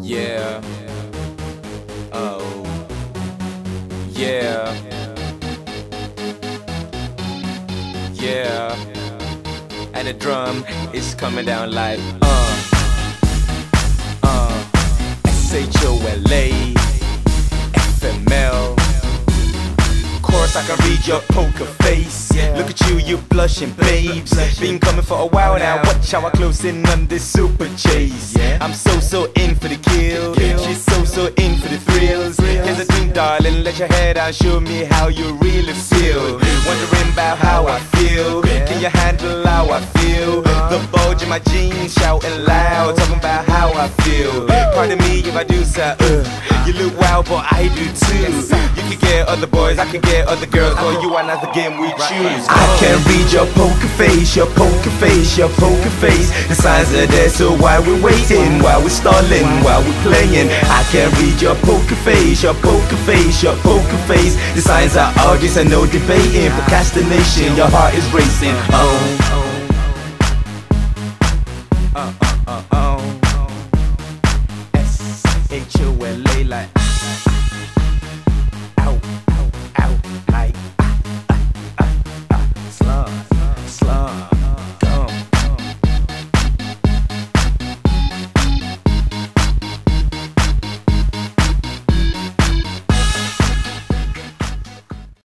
Yeah. Oh. Yeah. Yeah. And the drum is coming down like uh. Uh. S-H-O-L-A. FML. I can read your poker face. Yeah. Look at you, you blushing babes. Been coming for a while now. Watch how I close in on this super chase. Yeah. I'm so so in for the kill. She's so so in for the thrills. Here's the thing, darling. Let your head down, show me how you really feel. Wondering about how I feel. Can you handle how I feel? The bulge in my jeans, shouting loud, talking about how I feel. Pardon me if I do so. Uh, you look wild, but I do too. You can get other boys, I can get other girls, but you are not the game we choose. I can read your poker face, your poker face, your poker face. The signs are there, so why we waiting? Why we stalling, Why we playing? I can read your poker face, your poker face, your poker face. The signs are obvious and no debating. Procrastination, your heart is racing. Oh. Uh, uh.